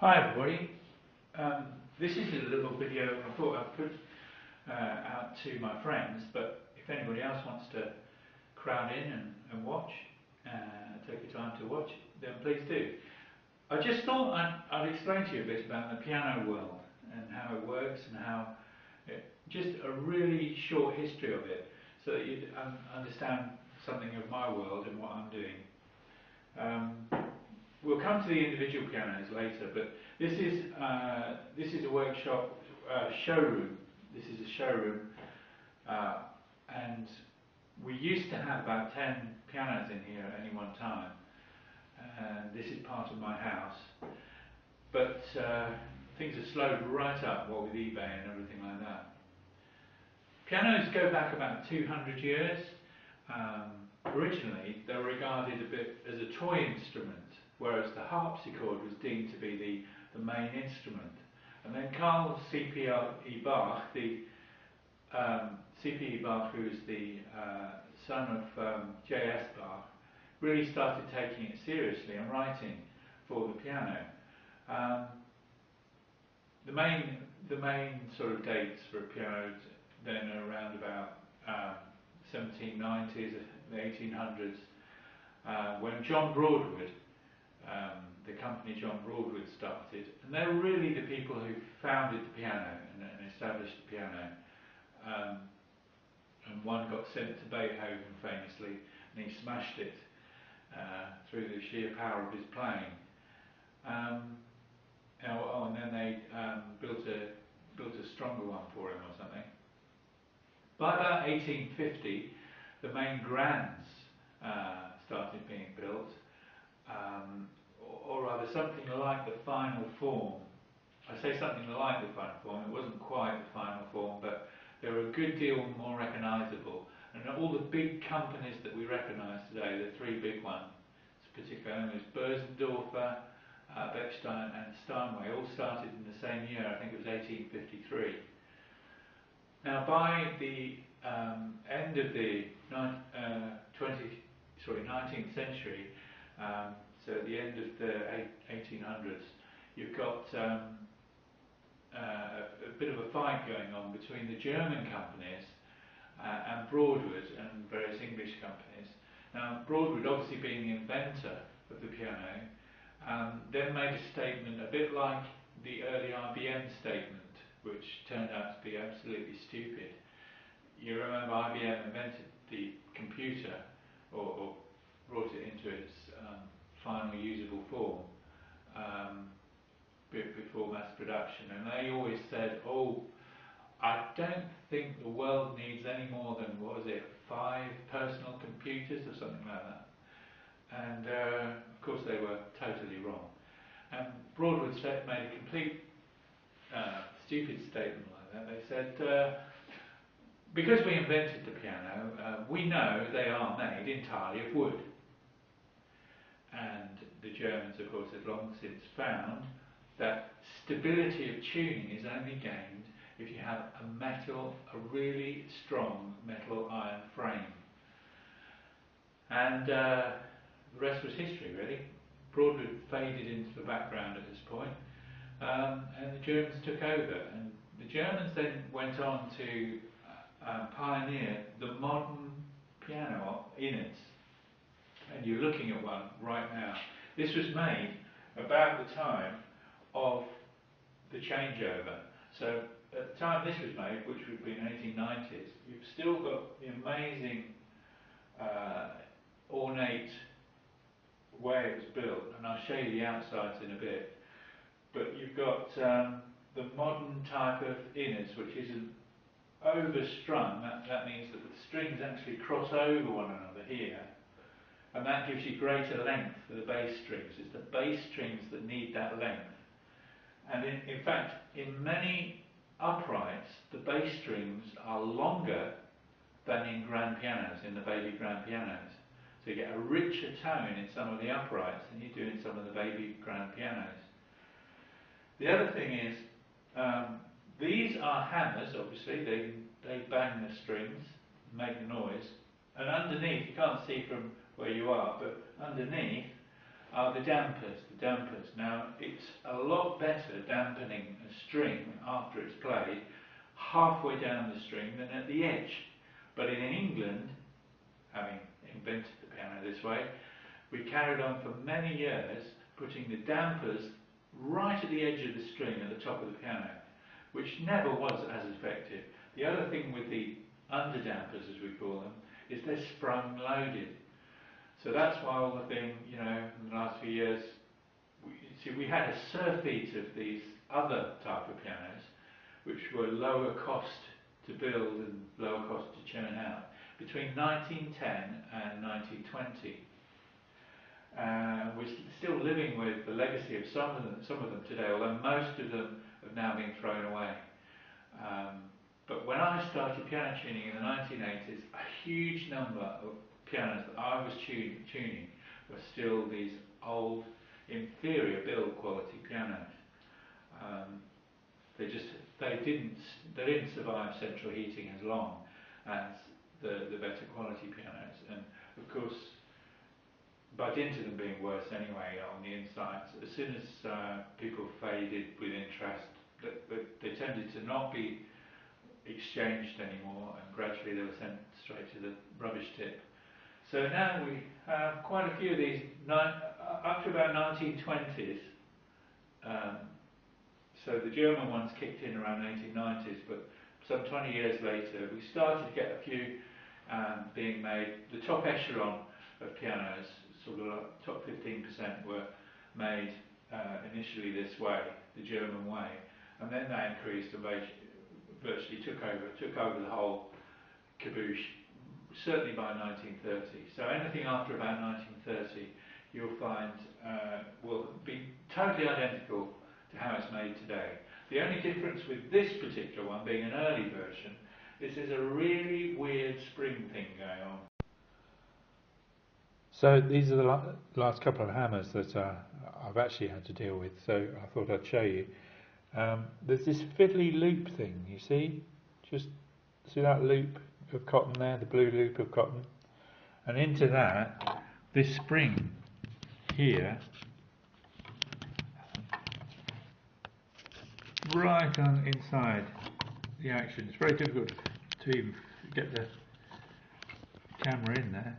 Hi everybody. Um, this is a little video I thought I'd put uh, out to my friends, but if anybody else wants to crowd in and, and watch, uh, take your time to watch, then please do. I just thought I'd, I'd explain to you a bit about the piano world and how it works and how it, just a really short history of it so that you understand something of my world and what I'm doing. Um, we'll come to the individual pianos later, but this is uh, this is a workshop uh, showroom. This is a showroom, uh, and we used to have about ten pianos in here at any one time. And this is part of my house, but uh, things have slowed right up, what with eBay and everything like that. Pianos go back about 200 years. Um, originally, they were regarded a bit as a toy instrument whereas the harpsichord was deemed to be the, the main instrument. And then Carl C.P.E. Bach, the um, C.P.E. Bach, who is the uh, son of um, J.S. Bach, really started taking it seriously and writing for the piano. Um, the main the main sort of dates for piano then are around about um, 1790s, the 1800s, uh, when John Broadwood um, the company John Broadwood started, and they were really the people who founded the piano and, and established the piano. Um, and one got sent to Beethoven famously, and he smashed it uh, through the sheer power of his playing. Um, oh, and then they um, built a built a stronger one for him or something. By about 1850, the main grands uh, started being built. Something like the final form. I say something like the final form, it wasn't quite the final form, but they were a good deal more recognisable. And all the big companies that we recognise today, the three big ones, particularly known as Bösendorfer, uh, Bechstein and Steinway, all started in the same year, I think it was 1853. Now by the um, end of the uh, 20, sorry, 19th century, um, so at the end of the 1800s, you've got um, uh, a, bit of a fight going on between the German companies uh, and Broadwood and various English companies. Now, Broadwood, obviously being the inventor of the piano, um, then made a statement a bit like the early IBM statement, which turned out to be absolutely stupid. You remember IBM invented the computer, or, or brought it into its final usable form um, before mass production. And they always said, oh, I don't think the world needs any more than, what was it, five personal computers or something like that. And uh, of course they were totally wrong. And Broadwood made a complete uh, stupid statement like that. They said, uh, because we invented the piano, uh, we know they are made entirely of wood and the Germans, of course, had long since found that stability of tuning is only gained if you have a metal, a really strong metal iron frame. And uh, the rest was history, really. Broadwood faded into the background at this point, um, and the Germans took over. And the Germans then went on to uh, pioneer the modern piano in its and you're looking at one right now. This was made about the time of the changeover. So at the time this was made, which would be in the 1890s, you've still got the amazing uh, ornate way it was built, and I'll show you the outsides in a bit. But you've got um, the modern type of innards, which isn't overstrung. That, that means that the strings actually cross over one another here and that gives you greater length for the bass strings. It's the bass strings that need that length. And in, in fact, in many uprights, the bass strings are longer than in grand pianos, in the baby grand pianos. So you get a richer tone in some of the uprights than you do in some of the baby grand pianos. The other thing is, um, these are hammers, obviously, they, they bang the strings, make the noise, and underneath, you can't see from where you are, but underneath are the dampers. The dampers. Now, it's a lot better dampening a string after it's played halfway down the string than at the edge. But in England, having invented the piano this way, we carried on for many years putting the dampers right at the edge of the string at the top of the piano, which never was as effective. The other thing with the underdampers, as we call them, is they're sprung loaded. So that's why all the thing, you know, in the last few years, we, see, we had a surfeit of these other type of pianos, which were lower cost to build and lower cost to churn out, between 1910 and 1920. Uh, we're still living with the legacy of some of them, some of them today, although most of them have now been thrown away. Um, but when I started piano tuning in the 1980s, a huge number of pianos that I was tuning were still these old, inferior build quality pianos. Um, they just they didn't they didn't survive central heating as long as the the better quality pianos, and of course by dint of them being worse anyway on the insides, as soon as uh, people faded with interest, that they tended to not be exchanged anymore, and gradually they were sent straight to the rubbish tip. So now we have quite a few of these, uh, up to about 1920s. Um, so the German ones kicked in around 1990s, but some 20 years later, we started to get a few um, being made. The top echelon of pianos sort of top 15% were made uh, initially this way, the German way, and then they increased and virtually took over, took over the whole caboose, certainly by 1930. So anything after about 1930, you'll find uh, will be totally identical to how it's made today. The only difference with this particular one being an early version this is there's a really weird spring thing going on. So these are the la last couple of hammers that uh, I've actually had to deal with, so I thought I'd show you. Um, there's this fiddly loop thing, you see? Just see that loop of cotton there, the blue loop of cotton? And into that, this spring here, right on inside the action. It's very difficult to even get the camera in there.